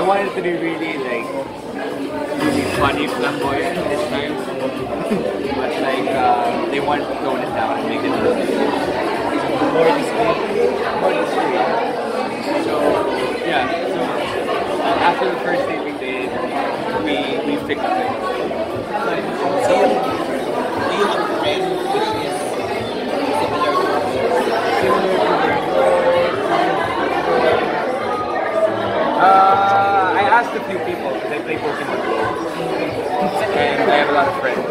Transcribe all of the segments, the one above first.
I wanted to be really like really funny, flamboyant this time. but like uh, they wanted to tone it down and make it a little bit more. More discreet. I play Pokemon Go. And I have a lot of friends.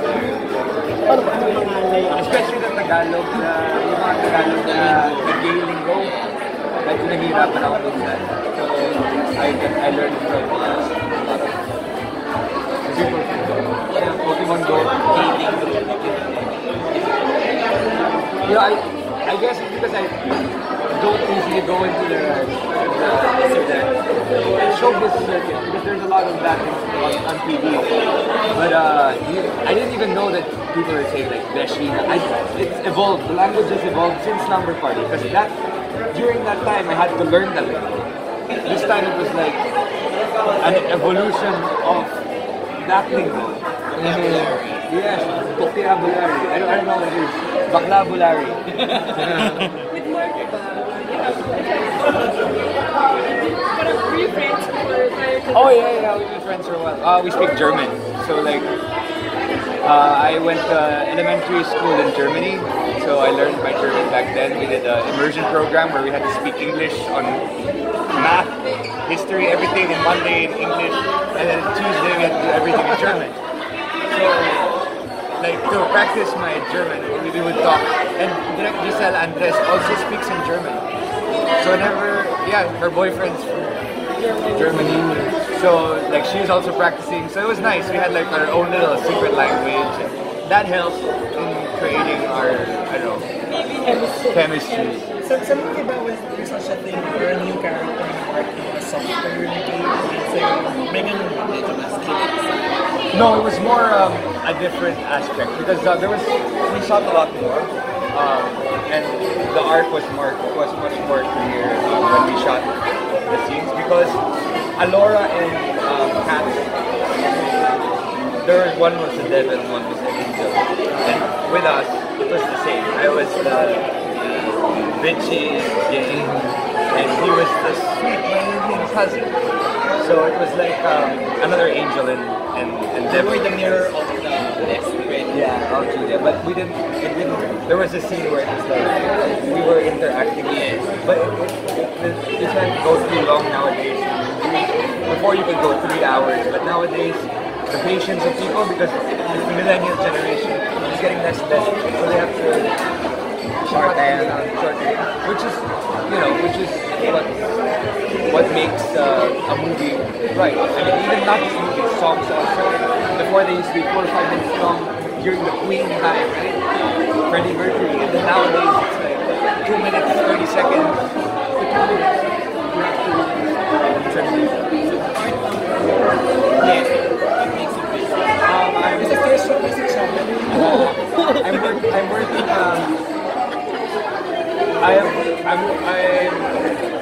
Especially the Tagalog na, yung mga Tagalog na nag-gay lingo. Medyo nahihirapan ako minsan. So, I, I learned from uh, a lot of people. Yeah, Pokemon Go. You know, I, I guess it's because I don't usually go into the, the, the showbiz circuit because there's a lot of that on, on TV. But uh, I didn't even know that people are saying like Beshi. I, it's evolved. The language has evolved since Slumber Party because that during that time I had to learn that language. This time it was like an evolution of that lingo. Yes, vocabulary. I don't, I don't know what it is. Vocabulary. With Mark ba? Parang were you friends before prior to Oh yeah, yeah, we've been friends for a while. Uh, we speak German, so like, uh, I went to elementary school in Germany, so I learned my German back then. We did an immersion program where we had to speak English on math, history, everything, in Monday in English, and then Tuesday we had to do everything in German. So, like to practice my German, we would talk, and Giselle Andres also speaks in German. So whenever, yeah, her boyfriend's from Germany. So like she was also practicing. So it was nice. We had like our own little secret language. And that helped in creating our I don't know chemistry. So, ba was there such a thing for a new character ng a softer game? So, may ganun ba? medyo masculine. No, it was more um, a different aspect because uh, there was we shot a lot more, um, and the art was more was much more clear um, when we shot the scenes because Alora and um, Kat, there was one was the devil, one was the angel, and with us it was the same. I was the bitchy gay, and he was the sweet cousin. So it was like um, another angel and and, and devil. were the mirror of the friend. Yeah, of Julia. But we didn't, it didn't, there was a scene where it was like, we were interacting. Hours, but nowadays, the patience of people, because the millennial generation, is getting less and less. So they have to shorten, shorten, which is, you know, which is what what makes uh, a movie right. I mean, even not just movies, songs also. Before they used to be four or five minutes long during the Queen time, right? Freddie Mercury, and then nowadays it's like two minutes, thirty seconds. to two minutes. You have to trim it. Yes. It makes it busy. Um, I'm, Sa first show kasi siya, I'm, work, I'm working. Um, I am. I'm.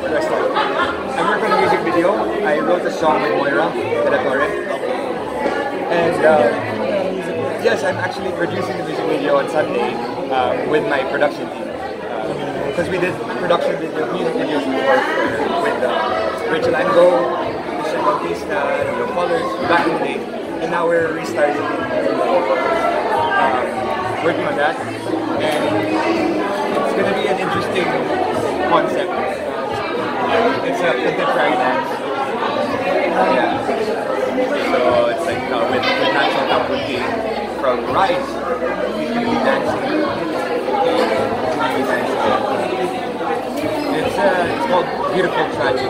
Where I? I on a music video. I wrote a song with Moira la Torre. And uh, yes, I'm actually producing the music video on Sunday uh, with my production team. Because we did production video, music videos before for, with uh, Rachel Ango, Christian Bautista, Leo Colors back in the day. And now we're restarting um, working on that. And it's going to be an interesting concept. It's a contemporary dance. Yeah. So it's like uh, with, with Nacho Taputi from Rise. He's. Gonna be dancing. It's, uh, it's called Beautiful Tragedy.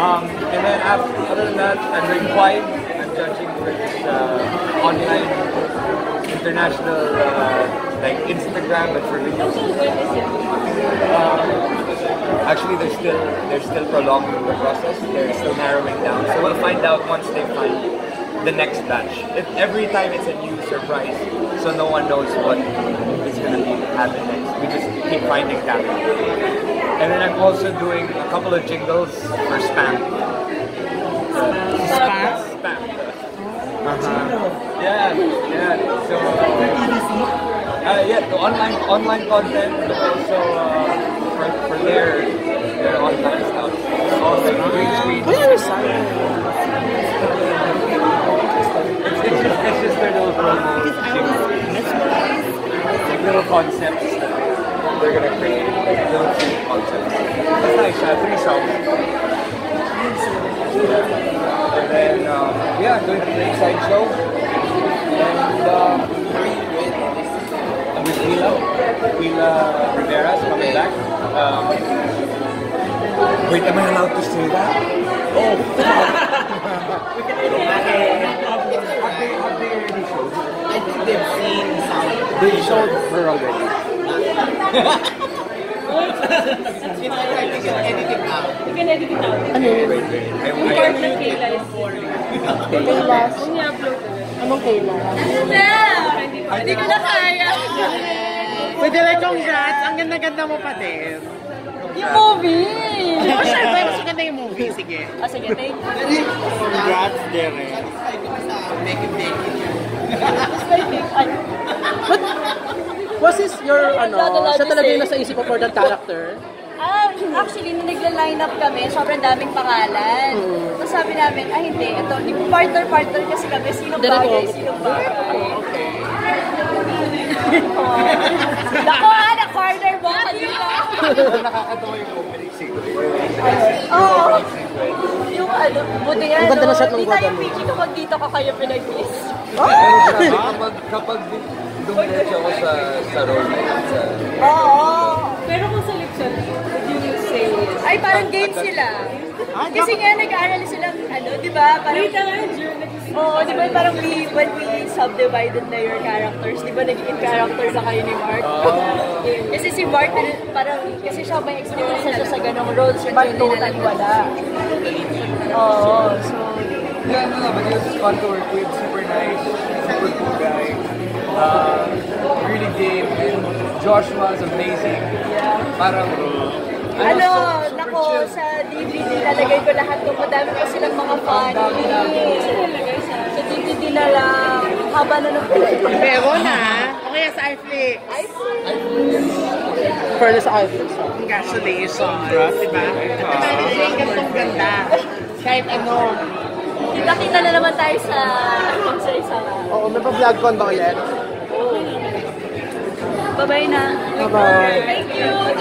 Um, and then after, other than that, I'm doing Quiet. I'm judging this uh, online international uh, like Instagram, but for videos. Um, actually, they're still they're still prolonging the process. They're still narrowing down. So we'll find out once they find the next batch. If every time it's a new surprise, so no one knows what is going to be happening next. We just keep finding talent. And then I'm also doing a couple of jingles for spam. Spa? Spam. Yeah, yeah. So, uh, uh, yeah, the online online content, but also uh, for, for their their online stuff. All like green screen. It's, it's just it's just their little promo. Like little concepts that they're gonna create, like little cute concepts. That's nice. Uh, three songs. And then um, yeah, doing the Lakeside show. And um, with Willa, Willa Rivera's coming back. Um, wait, am I allowed to say that? Oh, have they, have they already showed? I think they've seen some. They showed her already. You know, I think it's editing out. You can edit it out. Wait, wait, wait. I, Yung part na Kayla is Kailas. Kung i-upload ko yun. Anong kailas? Hindi ko- Hindi ko na kaya. Pwede like congrats. Ang ganda-ganda mo pa din. Yung movie! Oh, syempre, mas maganda yung movie. Sige. Ah, sige, thank you. Congrats, Derek. Satisfied ko sa make-it make-it. Ay, Was this your, ano, siya talaga yung nasa isip mo for that character? Ah, actually, nung nagla-line up kami, sobrang daming pangalan. Mm. So sabi namin, ah hindi, ito, di partner-partner kasi kami, sino bagay, sino bagay. Oh. Naku ah, na-corner mo ka dito. nakakatawa yung opening sequence. Oo. Yung ano, buti nga, Ang ganda no? na shot ng Hindi tayo. PG kapag dito ka kayo pinag-miss. Pero grabe, kapag, kapag dumiretso ako sa, sa role na yun, sa, Oo. Pero kung sa lipson, would you say Ay, parang game sila. Kasi nga nag-aaral silang, ano, di ba? Parang, Wait, ang journey. Oo, di ba parang we, when we subdivided na your characters, di ba naging character na kayo ni Mark? kasi si Mark, din- parang, kasi siya may experience na siya sa ganong roles, yung Mark totally wala. Oo, so, Yeah, no, no, but it was fun to work with. Super nice, super cool guy. Uh, really game. And Joshua is amazing. Parang, ano, super nako, chill. sa DVD nalagay ko lahat ko, madami pa silang mga funny. Sa DVD na lang, haba na ng Pero na, o kaya sa iFlix. Fairness sa iFlix. Congratulations. Diba? Diba? Ang gandang ganda. Kahit ano. Kita-kita na naman tayo sa sa isa. Oo, may pa-vlog con ba ulit? Bye-bye na. Bye-bye. Thank you.